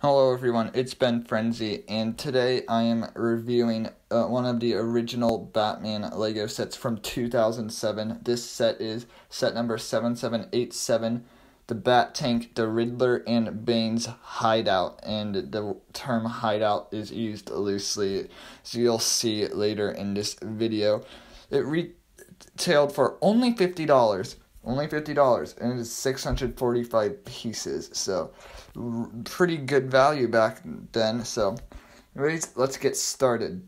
Hello everyone, it's Ben Frenzy, and today I am reviewing uh, one of the original Batman Lego sets from 2007. This set is set number 7787, the Bat Tank, the Riddler, and Bane's Hideout, and the term hideout is used loosely, so you'll see later in this video. It retailed for only $50 only $50 and it's 645 pieces so r- pretty good value back then so anyways let's get started.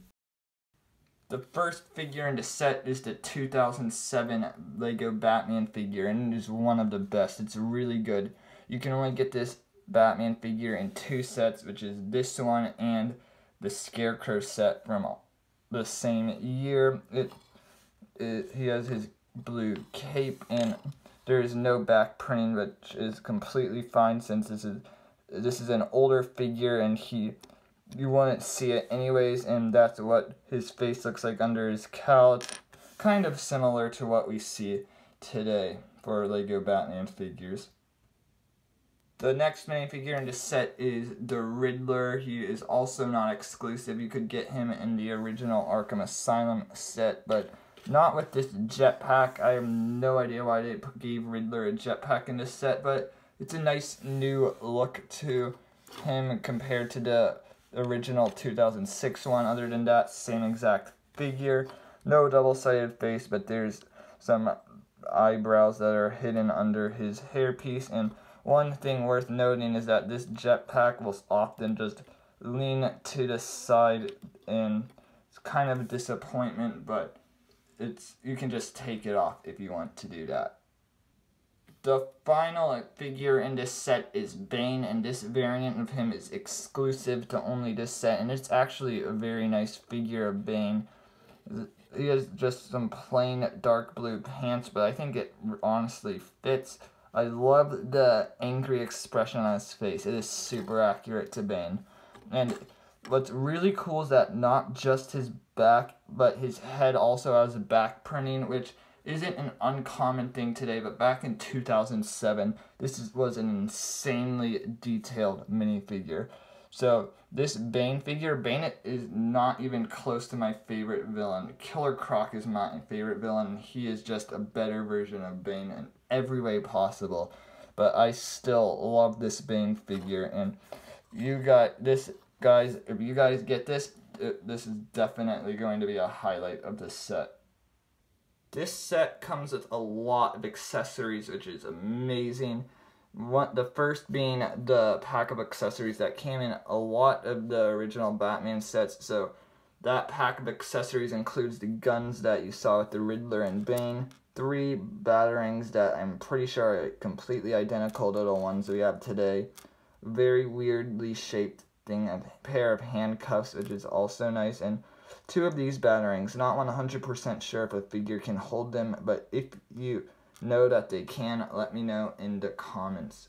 The first figure in the set is the 2007 lego batman figure and it is one of the best. It's really good. You can only get this batman figure in two sets which is this one and the scarecrow set from the same year. It, it he has his blue cape and there is no back printing which is completely fine since this is this is an older figure and he you wouldn't see it anyways and that's what his face looks like under his cowl kind of similar to what we see today for Lego Batman figures. The next minifigure in the set is the Riddler. He is also not exclusive. You could get him in the original Arkham Asylum set, but not with this jetpack. I have no idea why they gave Riddler a jetpack in this set, but it's a nice new look to him compared to the original 2006 one. Other than that, same exact figure. No double-sided face, but there's some eyebrows that are hidden under his hairpiece. And one thing worth noting is that this jetpack will often just lean to the side and it's kind of a disappointment, but it's you can just take it off if you want to do that. The final figure in this set is Bane, and this variant of him is exclusive to only this set, and it's actually a very nice figure of Bane. He has just some plain dark blue pants, but I think it honestly fits. I love the angry expression on his face. It is super accurate to Bane. And what's really cool is that not just his back, but his head also has a back printing, which isn't an uncommon thing today, but back in 2007, this is, was an insanely detailed minifigure. So this Bane figure, Bane is not even close to my favorite villain. Killer Croc is my favorite villain. He is just a better version of Bane in every way possible. But I still love this Bane figure, and you got this, guys. If you guys get this, it, this is definitely going to be a highlight of this set. This set comes with a lot of accessories, which is amazing. One, the first being the pack of accessories that came in a lot of the original Batman sets. So that pack of accessories includes the guns that you saw with the Riddler and Bane, three batarangs that I'm pretty sure are completely identical to the ones we have today, very weirdly shaped thing, a pair of handcuffs, which is also nice, and two of these batarangs. Not 100% sure if a figure can hold them, but if you know that they can, let me know in the comments.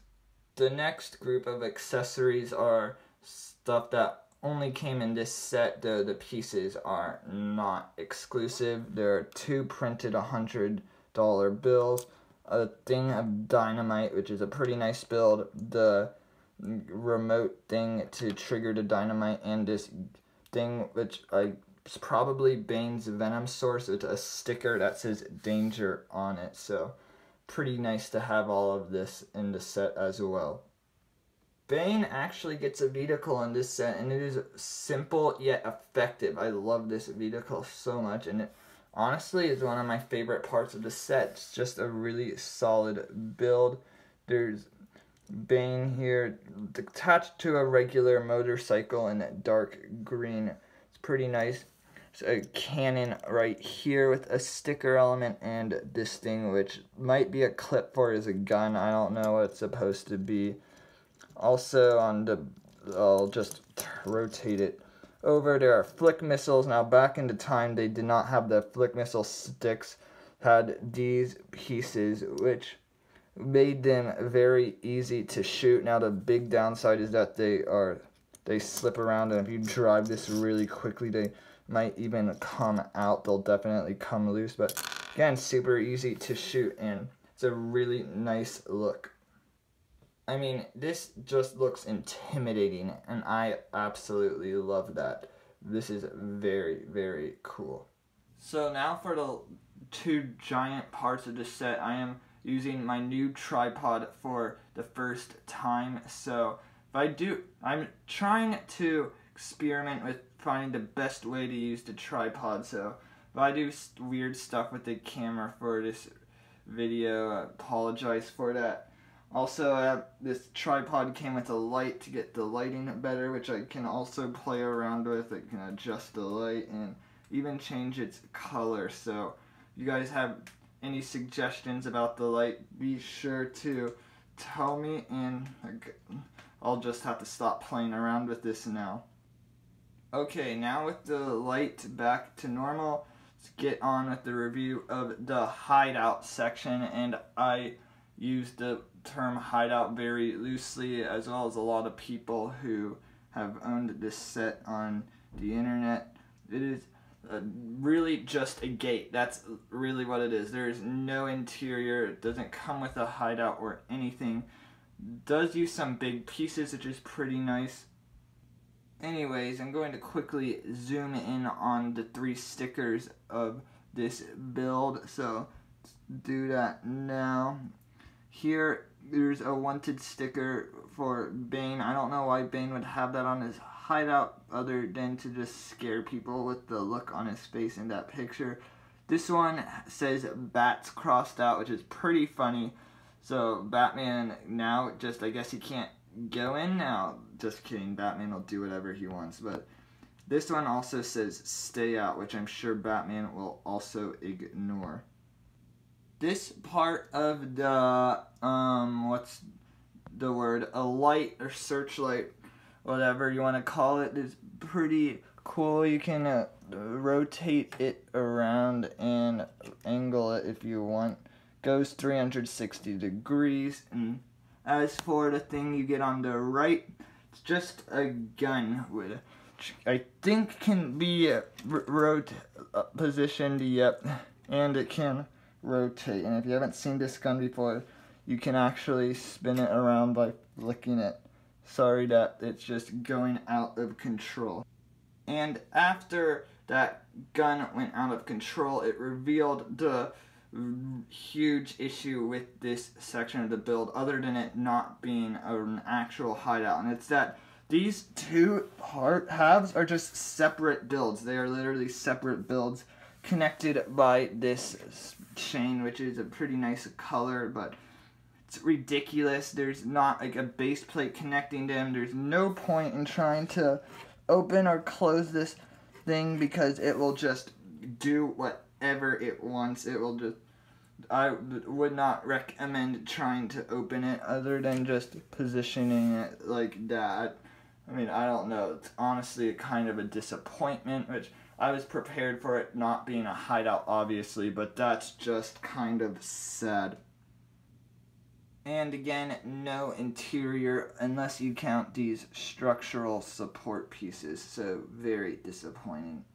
The next group of accessories are stuff that only came in this set, though the pieces are not exclusive. There are two printed $100 bills, a thing of dynamite, which is a pretty nice build, the remote thing to trigger the dynamite and this thing which I is probably Bane's Venom source It's a sticker that says danger on it. So pretty nice to have all of this in the set as well. Bane actually gets a vehicle in this set and it is simple yet effective. I love this vehicle so much and it honestly is one of my favorite parts of the set. It's just a really solid build. There's Bane here attached to a regular motorcycle in dark green. It's pretty nice. It's a cannon right here with a sticker element and this thing which might be a clip for as a gun. I don't know what it's supposed to be. Also on the, I'll just rotate it over. There are flick missiles. Now back into time they did not have the flick missile sticks. Had these pieces which made them very easy to shoot. Now the big downside is that they are they slip around and if you drive this really quickly they might even come out. They'll definitely come loose, but again, super easy to shoot and it's a really nice look. I mean, this just looks intimidating, and I absolutely love that. This is very, very cool. So now for the two giant parts of the set, I am using my new tripod for the first time. So if I do, I'm trying to experiment with finding the best way to use the tripod. So if I do weird stuff with the camera for this video, I apologize for that. Also, uh, this tripod came with a light to get the lighting better, which I can also play around with. I can adjust the light and even change its color. So, you guys have any suggestions about the light, be sure to tell me, and I'll just have to stop playing around with this now. Okay, now with the light back to normal, let's get on with the review of the hideout section, and I use the term hideout very loosely, as well as a lot of people who have owned this set on the internet. It is uh, really just a gate. That's really what it is. There is no interior. It doesn't come with a hideout or anything. Does use some big pieces, which is pretty nice. Anyways, I'm going to quickly zoom in on the three stickers of this build. So do that now. Here, there's a wanted sticker for Bane. I don't know why Bane would have that on his hideout other than to just scare people with the look on his face in that picture. This one says bats crossed out, which is pretty funny. So Batman now just, I guess he can't go in now. Just kidding, Batman will do whatever he wants. But this one also says stay out, which I'm sure Batman will also ignore this part of the um what's the word? A light or searchlight whatever you want to call it is pretty cool. You can uh, rotate it around and angle it if you want. Goes 360 degrees. And as for the thing you get on the right it's just a gun with I think can be uh, rot uh, positioned yep and it can rotate. And if you haven't seen this gun before, you can actually spin it around by flicking it. Sorry that it's just going out of control. And after that gun went out of control, it revealed the huge issue with this section of the build other than it not being an actual hideout. And it's that these two part halves are just separate builds. They are literally separate builds connected by this chain, which is a pretty nice color, but it's ridiculous. There's not like a base plate connecting them. There's no point in trying to open or close this thing because it will just do whatever it wants. It will just I would not recommend trying to open it other than just positioning it like that. I mean, I don't know. It's honestly kind of a disappointment, which I was prepared for it not being a hideout, obviously, but that's just kind of sad. And again, no interior unless you count these structural support pieces, so very disappointing.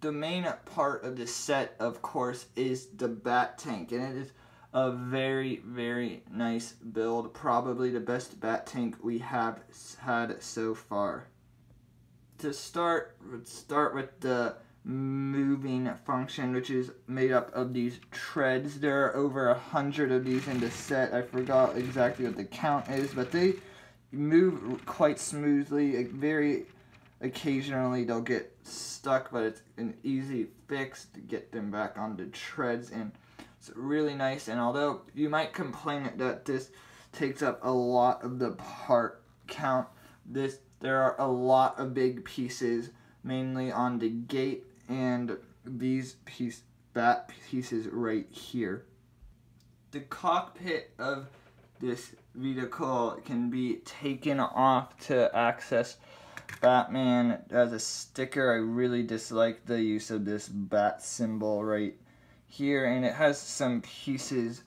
The main part of the set, of course, is the bat tank, and it is a very, very nice build. Probably the best bat tank we have had so far to start, let's start with the moving function, which is made up of these treads. There are over a hundred of these in the set. I forgot exactly what the count is, but they move quite smoothly. Very occasionally they'll get stuck, but it's an easy fix to get them back on the treads, and it's really nice. And although you might complain that this takes up a lot of the part count, this there are a lot of big pieces, mainly on the gate and these piece bat pieces right here. The cockpit of this vehicle can be taken off to access Batman as a sticker. I really dislike the use of this bat symbol right here and it has some pieces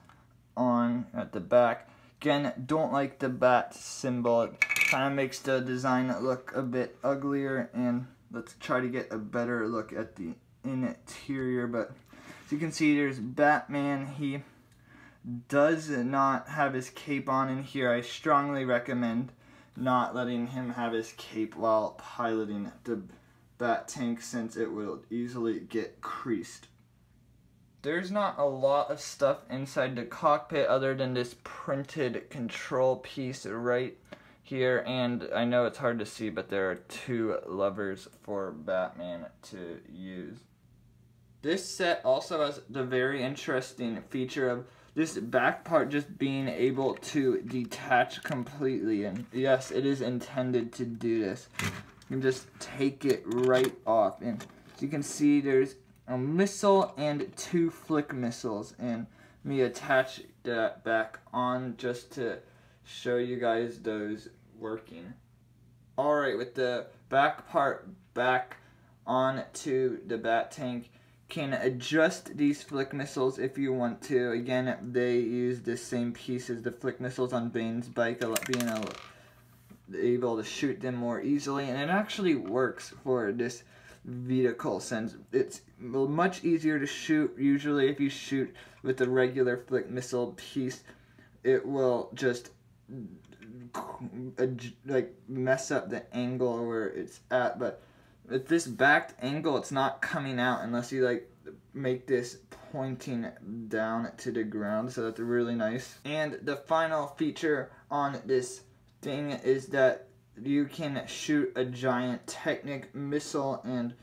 on at the back. Again, don't like the bat symbol. Kind of makes the design look a bit uglier and let's try to get a better look at the interior but as you can see there's Batman he does not have his cape on in here. I strongly recommend not letting him have his cape while piloting the bat tank since it will easily get creased. There's not a lot of stuff inside the cockpit other than this printed control piece right here and I know it's hard to see but there are two levers for Batman to use. This set also has the very interesting feature of this back part just being able to detach completely. And yes, it is intended to do this. You can just take it right off. And as you can see, there's a missile and two flick missiles. And me attach that back on just to show you guys those working. Alright, with the back part back on to the bat tank, can adjust these flick missiles if you want to. Again, they use the same piece as the flick missiles on Bane's bike, being able to shoot them more easily, and it actually works for this vehicle since it's much easier to shoot. Usually, if you shoot with the regular flick missile piece, it will just like mess up the angle where it's at, but with this backed angle, it's not coming out unless you like make this pointing down to the ground. So that's really nice. And the final feature on this thing is that you can shoot a giant Technic missile and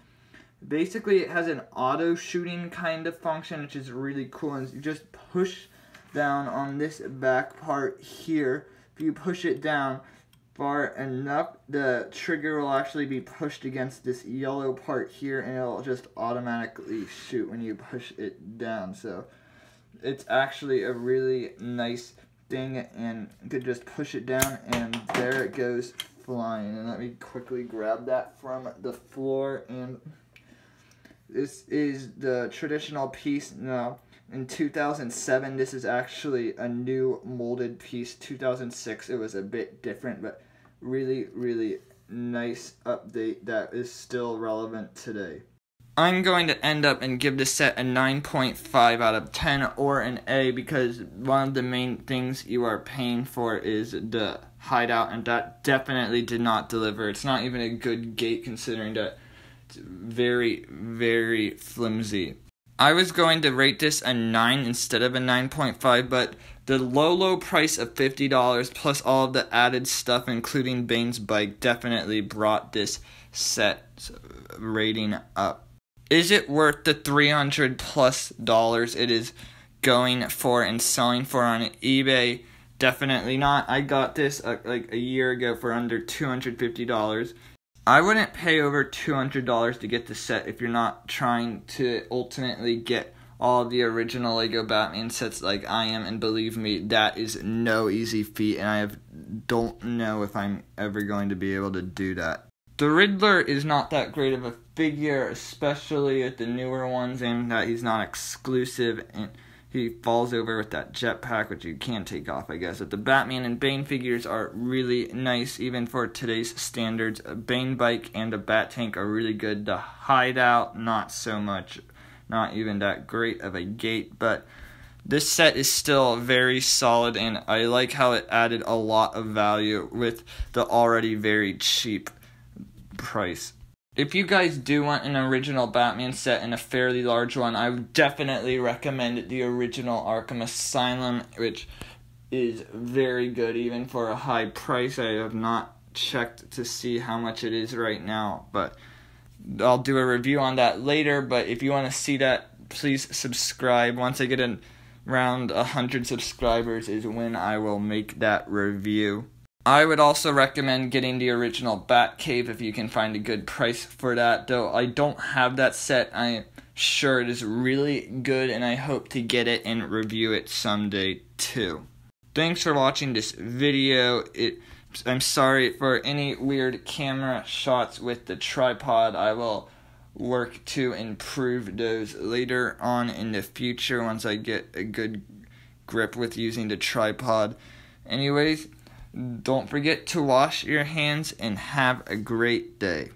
basically it has an auto shooting kind of function which is really cool and you just push down on this back part here if you push it down far enough, the trigger will actually be pushed against this yellow part here and it'll just automatically shoot when you push it down. So it's actually a really nice thing and you could just push it down and there it goes flying. And let me quickly grab that from the floor and this is the traditional piece now. In 2007, this is actually a new molded piece. 2006, it was a bit different, but really, really nice update that is still relevant today. I'm going to end up and give this set a 9.5 out of 10 or an A because one of the main things you are paying for is the hideout and that definitely did not deliver. It's not even a good gate considering that it's very, very flimsy. I was going to rate this a 9 instead of a 9.5, but the low, low price of $50 plus all of the added stuff, including Bane's bike, definitely brought this set rating up. Is it worth the 300 plus dollars it is going for and selling for on eBay? Definitely not. I got this uh, like a year ago for under $250. I wouldn't pay over $200 to get the set if you're not trying to ultimately get all the original Lego Batman sets like I am, and believe me, that is no easy feat, and I have, don't know if I'm ever going to be able to do that. The Riddler is not that great of a figure, especially with the newer ones, and that he's not exclusive, and he falls over with that jetpack, which you can't take off, I guess. But the Batman and Bane figures are really nice, even for today's standards. A Bane bike and a Bat tank are really good. The hideout, not so much. Not even that great of a gate, but this set is still very solid, and I like how it added a lot of value with the already very cheap price if you guys do want an original Batman set and a fairly large one, I would definitely recommend the original Arkham Asylum, which is very good even for a high price. I have not checked to see how much it is right now, but I'll do a review on that later. But if you want to see that, please subscribe. Once I get around 100 subscribers, is when I will make that review. I would also recommend getting the original Batcave if you can find a good price for that. Though I don't have that set, I'm sure it is really good and I hope to get it and review it someday too. Thanks for watching this video. It I'm sorry for any weird camera shots with the tripod. I will work to improve those later on in the future once I get a good grip with using the tripod. Anyways, don't forget to wash your hands and have a great day.